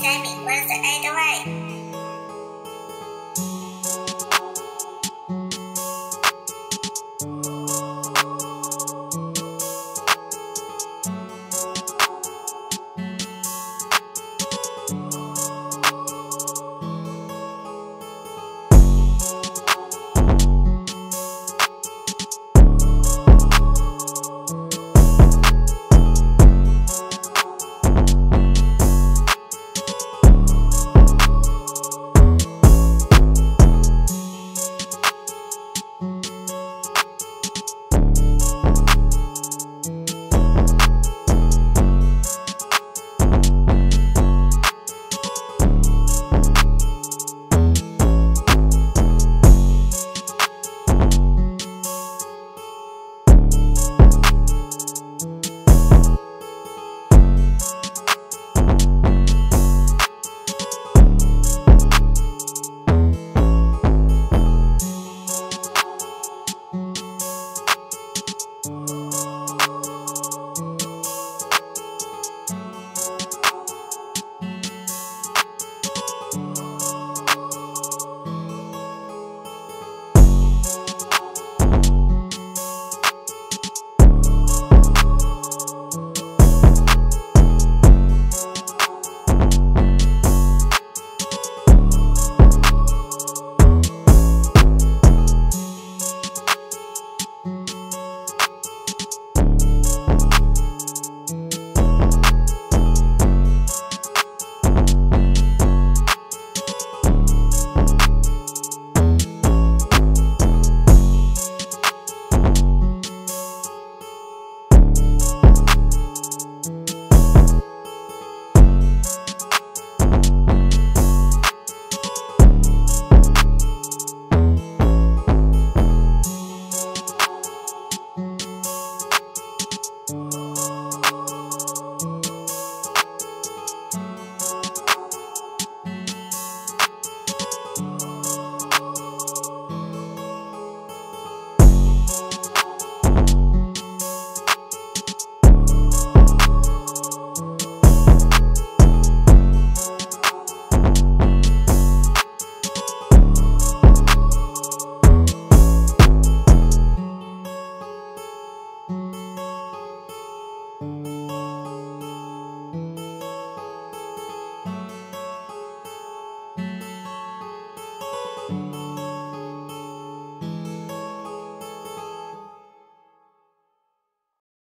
Sammy where's the other oh way.